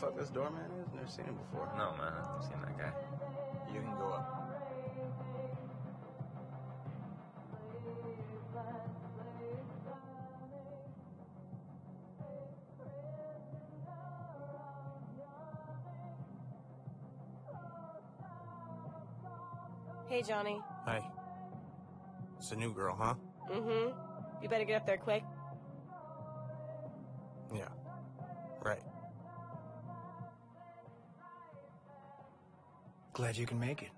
fuck this doorman is? Never seen him before. No, man, I've seen that guy. You can go up. Hey, Johnny. Hey. It's a new girl, huh? Mm-hmm. You better get up there quick. Yeah. Glad you can make it.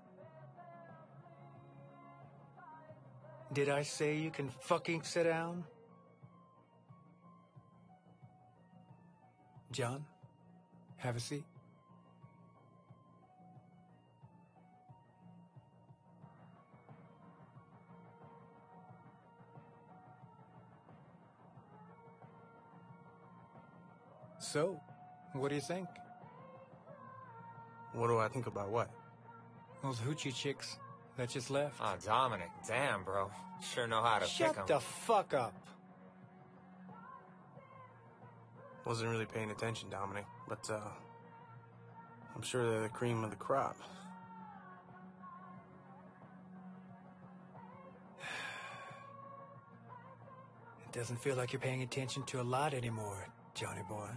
Did I say you can fucking sit down? John, have a seat. So, what do you think? What do I think about what? Those hoochie chicks that just left. Oh, Dominic, damn, bro. Sure know how to pick 'em. Shut the fuck up. Wasn't really paying attention, Dominic, but uh, I'm sure they're the cream of the crop. It doesn't feel like you're paying attention to a lot anymore, Johnny boy.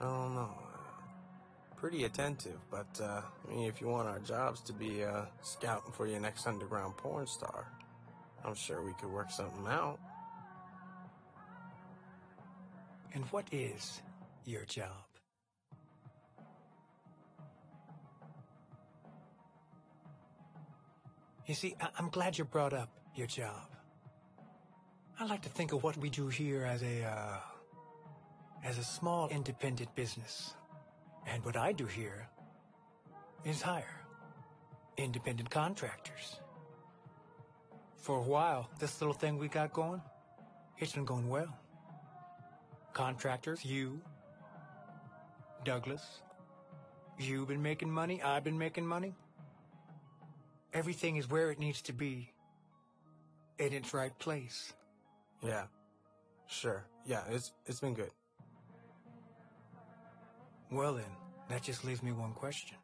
Oh no, pretty attentive, but uh, I mean, if you want our jobs to be uh, scouting for your next underground porn star, I'm sure we could work something out. And what is your job? You see, I- I'm glad you brought up your job. I like to think of what we do here as a, uh, as a small independent business. And what I do here is hire independent contractors. For a while, this little thing we got going, it's been going well. Contractors, you, Douglas, you've been making money, I've been making money. Everything is where it needs to be, in its right place. Yeah, sure. Yeah, it's it's been good. Well then, that just leaves me one question.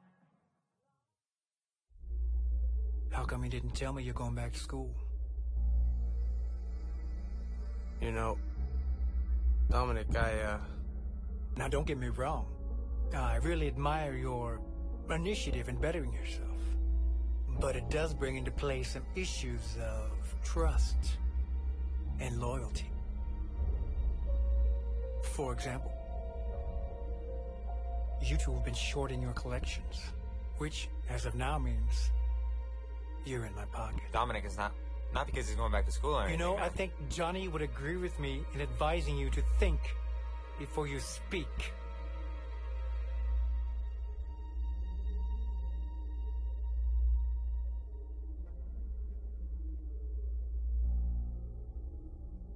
How come you didn't tell me you're going back to school? You know, Dominic, I uh, Now don't get me wrong. I really admire your initiative in bettering yourself. But it does bring into play some issues of trust and loyalty. For example, you two have been short in your collections, which, as of now, means you're in my pocket. Dominic is not, not because he's going back to school or You anything. know, I think Johnny would agree with me in advising you to think before you speak.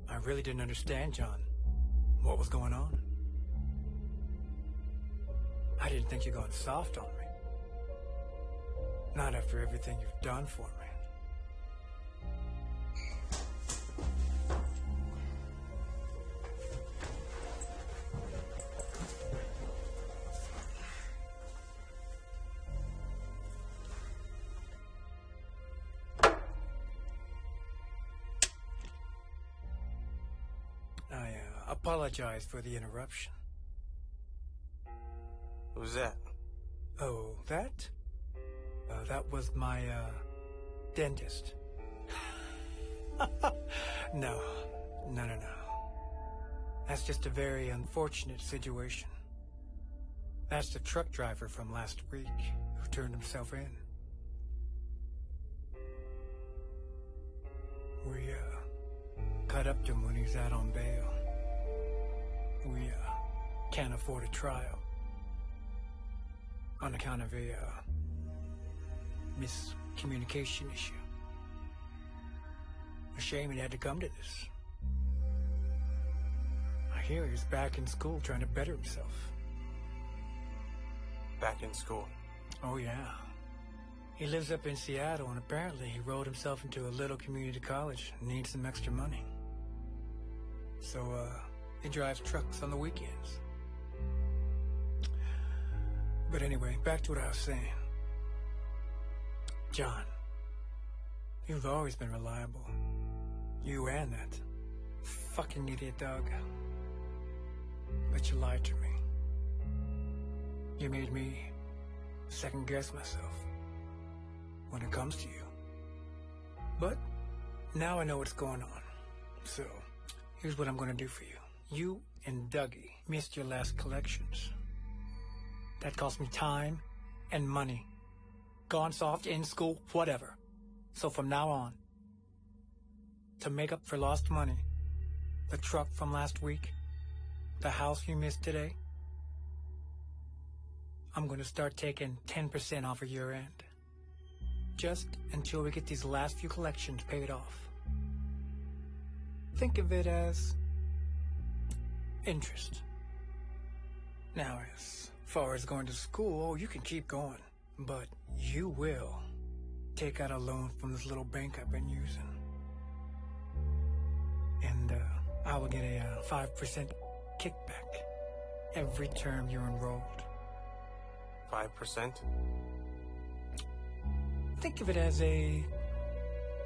I really didn't understand, John. What was going on? I didn't think you gone soft on me. Not after everything you've done for me. I uh, apologize for the interruption. Who's that? Oh, that? Uh, that was my, uh, dentist. no, no, no, no. That's just a very unfortunate situation. That's the truck driver from last week who turned himself in. We, uh, cut up to him when he's out on bail. We, uh, can't afford a trial on account of a uh, miscommunication issue. A shame it had to come to this. I hear he's back in school trying to better himself. Back in school. Oh, yeah. He lives up in Seattle, and apparently he rolled himself into a little community college and needs some extra money. So, uh, he drives trucks on the weekends. But anyway, back to what I was saying. John, you've always been reliable. You and that fucking idiot dog. But you lied to me. You made me second guess myself when it comes to you. But now I know what's going on. So, here's what I'm gonna do for you. You and Dougie missed your last collections. That cost me time and money. Gone soft, in school, whatever. So from now on, to make up for lost money, the truck from last week, the house you missed today, I'm going to start taking 10% off of your end. Just until we get these last few collections paid off. Think of it as interest. Now, as far as going to school, you can keep going, but you will take out a loan from this little bank I've been using. And uh, I will get a uh, 5% kickback every term you're enrolled. 5%? Think of it as a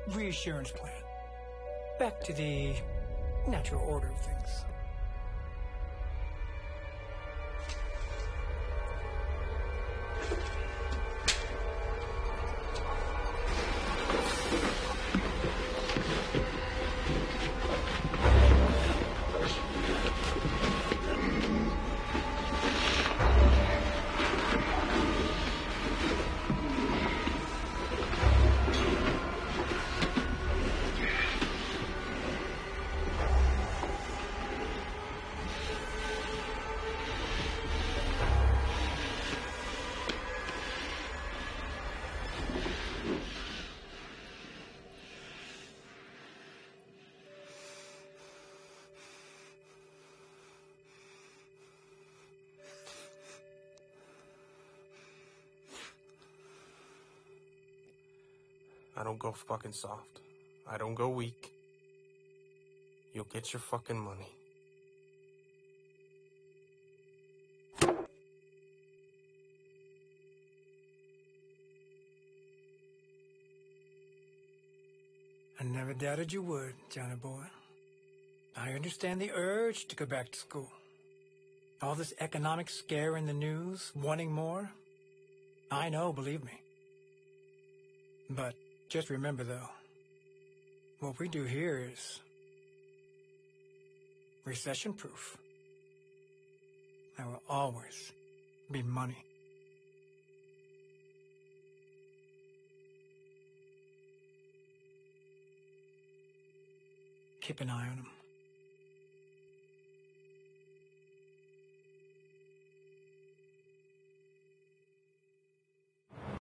reassurance plan. Back to the natural order of things. I don't go fucking soft. I don't go weak. You'll get your fucking money. I never doubted you would, Johnny boy. I understand the urge to go back to school. All this economic scare in the news, wanting more. I know, believe me. But just remember, though, what we do here is recession proof. There will always be money. Keep an eye on them.